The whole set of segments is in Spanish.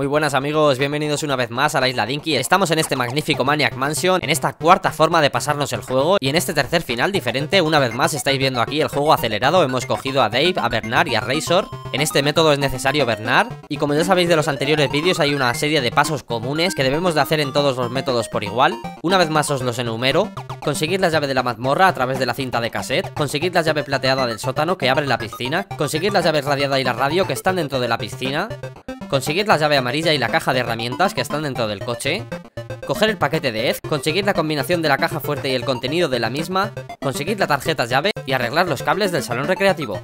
Muy buenas amigos, bienvenidos una vez más a la isla Dinky. Estamos en este magnífico Maniac Mansion En esta cuarta forma de pasarnos el juego Y en este tercer final diferente, una vez más estáis viendo aquí el juego acelerado. Hemos cogido a Dave, a Bernard y a Razor. En este método es necesario Bernard. Y como ya sabéis de los anteriores vídeos hay una serie de pasos comunes Que debemos de hacer en todos los métodos por igual. Una vez más os los enumero. Conseguir la llave de la mazmorra a través de la cinta de cassette. Conseguir la llave plateada del sótano que abre la piscina. Conseguir la llave radiada y la radio que están dentro de la piscina Conseguir la llave amarilla y la caja de herramientas que están dentro del coche Coger el paquete de Ed, conseguir la combinación de la caja fuerte y el contenido de la misma Conseguir la tarjeta llave y arreglar los cables del salón recreativo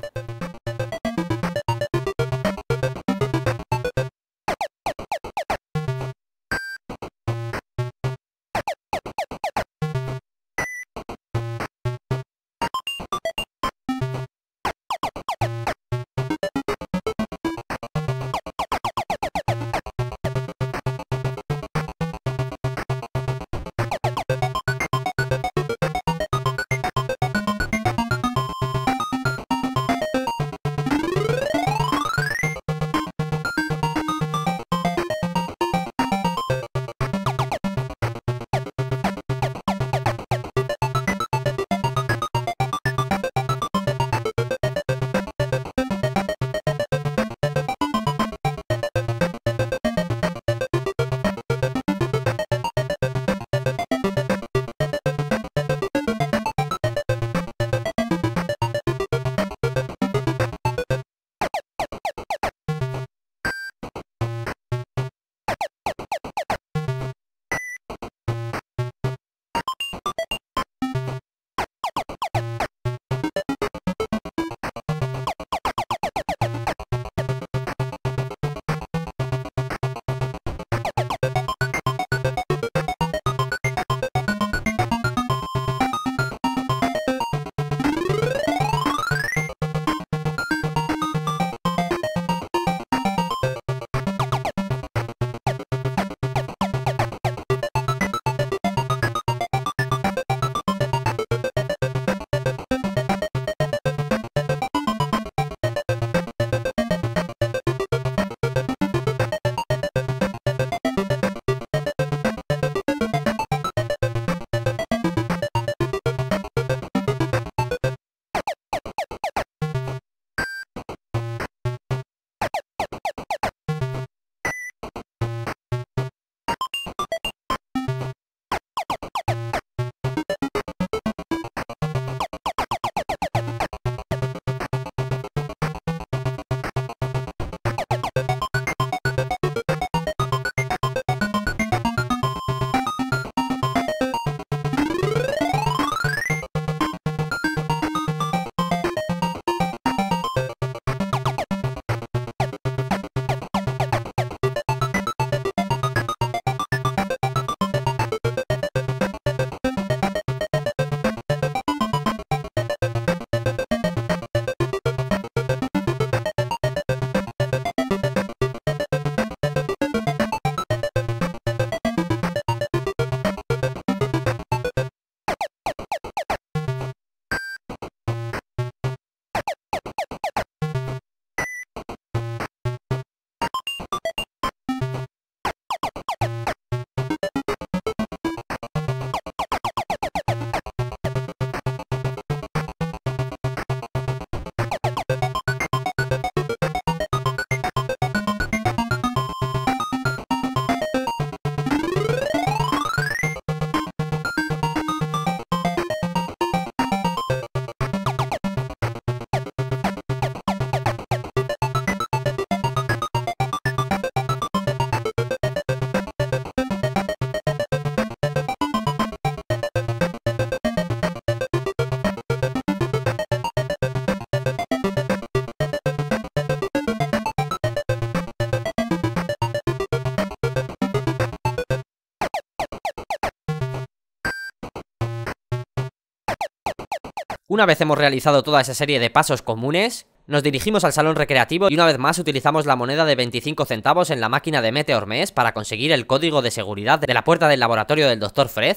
Una vez hemos realizado toda esa serie de pasos comunes, nos dirigimos al salón recreativo y una vez más utilizamos la moneda de 25 centavos en la máquina de Meteor Mess para conseguir el código de seguridad de la puerta del laboratorio del Dr. Fred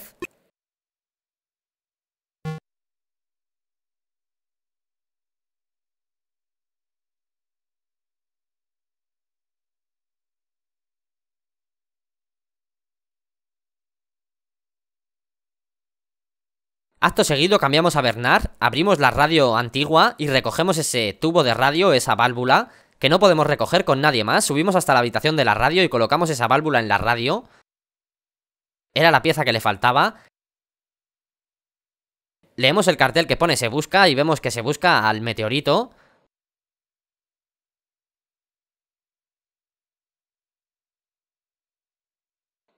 Acto seguido cambiamos a Bernard, abrimos la radio antigua y recogemos ese tubo de radio, esa válvula, que no podemos recoger con nadie más. Subimos hasta la habitación de la radio y colocamos esa válvula en la radio. Era la pieza que le faltaba. Leemos el cartel que pone se busca y vemos que se busca al meteorito.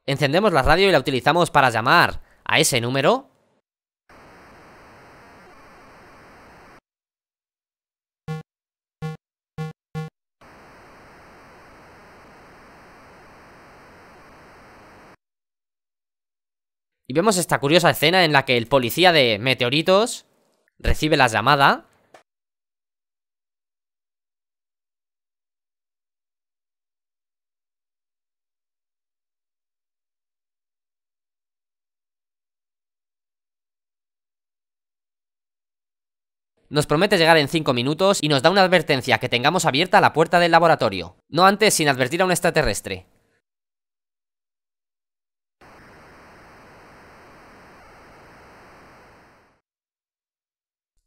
Encendemos la radio y la utilizamos para llamar a ese número. Y vemos esta curiosa escena en la que el policía de meteoritos recibe la llamada. Nos promete llegar en 5 minutos y nos da una advertencia que tengamos abierta la puerta del laboratorio, no antes sin advertir a un extraterrestre.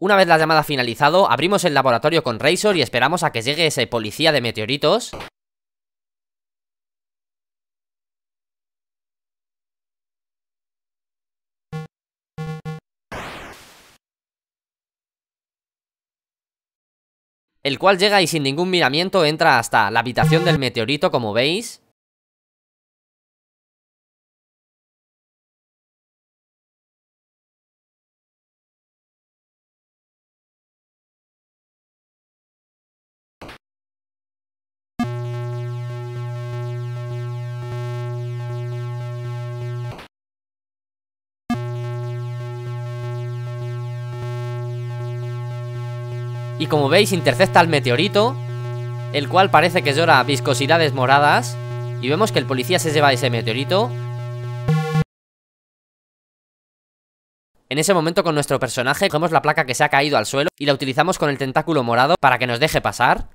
Una vez la llamada finalizado, abrimos el laboratorio con Razor y esperamos a que llegue ese policía de meteoritos. El cual llega y sin ningún miramiento entra hasta la habitación del meteorito como veis Y como veis intercepta al meteorito El cual parece que llora viscosidades moradas Y vemos que el policía se lleva ese meteorito. En ese momento con nuestro personaje cogemos la placa que se ha caído al suelo y la utilizamos con el tentáculo morado para que nos deje pasar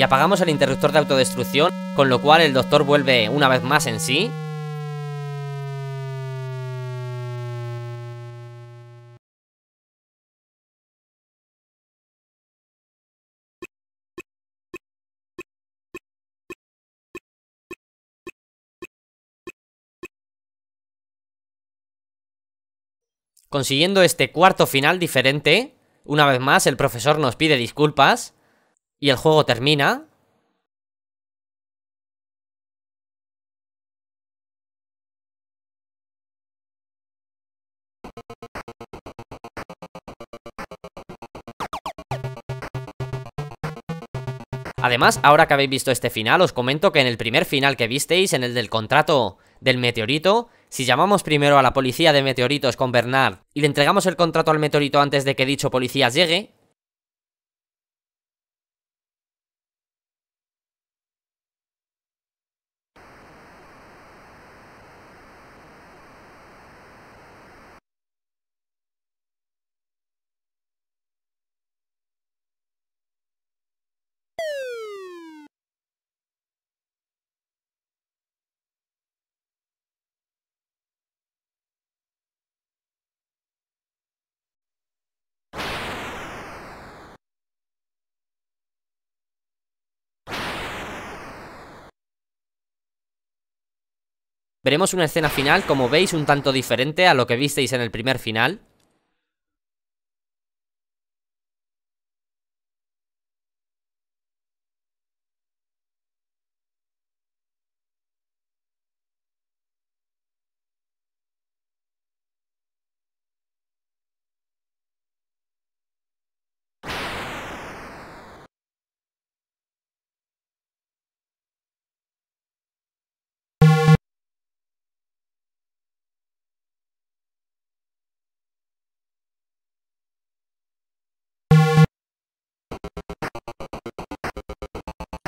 y apagamos el interruptor de autodestrucción, con lo cual el doctor vuelve una vez más en sí. Consiguiendo este cuarto final diferente, una vez más el profesor nos pide disculpas y el juego termina. Además, ahora que habéis visto este final, os comento que en el primer final que visteis, en el del contrato del meteorito, si llamamos primero a la policía de meteoritos con Bernard y le entregamos el contrato al meteorito antes de que dicho policía llegue, Veremos una escena final, como veis, un tanto diferente a lo que visteis en el primer final.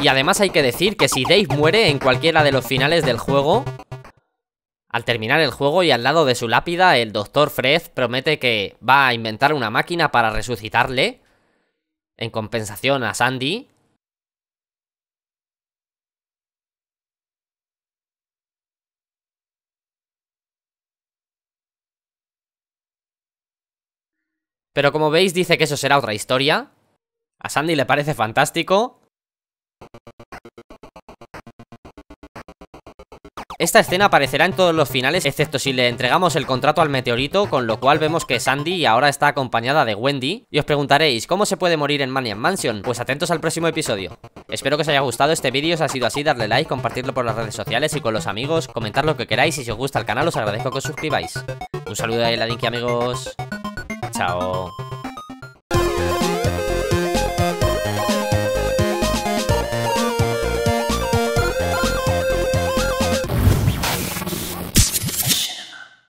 Y además hay que decir que si Dave muere en cualquiera de los finales del juego, al terminar el juego y al lado de su lápida, el Dr. Fred promete que va a inventar una máquina para resucitarle en compensación a Sandy. Pero como veis dice que eso será otra historia. A Sandy le parece fantástico. Esta escena aparecerá en todos los finales, excepto si le entregamos el contrato al meteorito, con lo cual vemos que Sandy ahora está acompañada de Wendy. Y os preguntaréis, ¿cómo se puede morir en Maniac Mansion? Pues atentos al próximo episodio. Espero que os haya gustado este vídeo, si ha sido así, darle like, compartirlo por las redes sociales y con los amigos, comentar lo que queráis y si os gusta el canal os agradezco que os suscribáis. Un saludo de la Dinky amigos. Chao.